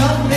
안녕.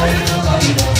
Bye.